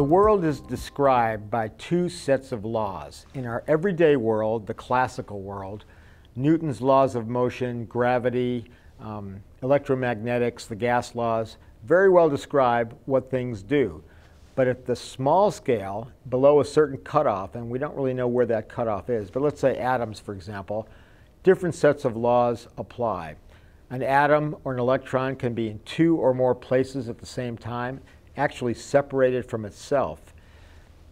The world is described by two sets of laws. In our everyday world, the classical world, Newton's laws of motion, gravity, um, electromagnetics, the gas laws, very well describe what things do. But at the small scale, below a certain cutoff, and we don't really know where that cutoff is, but let's say atoms, for example, different sets of laws apply. An atom or an electron can be in two or more places at the same time actually separated from itself.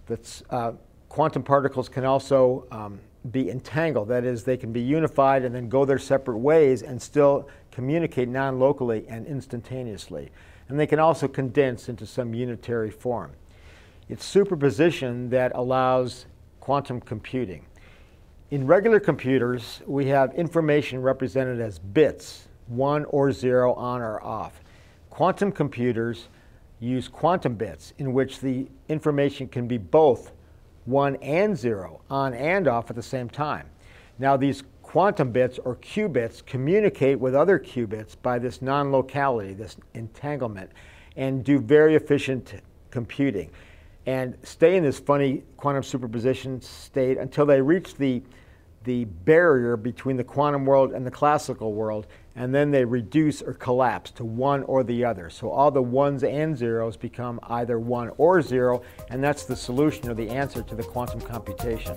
That's, uh, quantum particles can also um, be entangled. That is, they can be unified and then go their separate ways and still communicate non-locally and instantaneously. And they can also condense into some unitary form. It's superposition that allows quantum computing. In regular computers, we have information represented as bits, one or zero, on or off. Quantum computers use quantum bits in which the information can be both 1 and 0, on and off at the same time. Now these quantum bits or qubits communicate with other qubits by this non-locality, this entanglement, and do very efficient computing and stay in this funny quantum superposition state until they reach the the barrier between the quantum world and the classical world, and then they reduce or collapse to one or the other. So all the ones and zeros become either one or zero, and that's the solution or the answer to the quantum computation.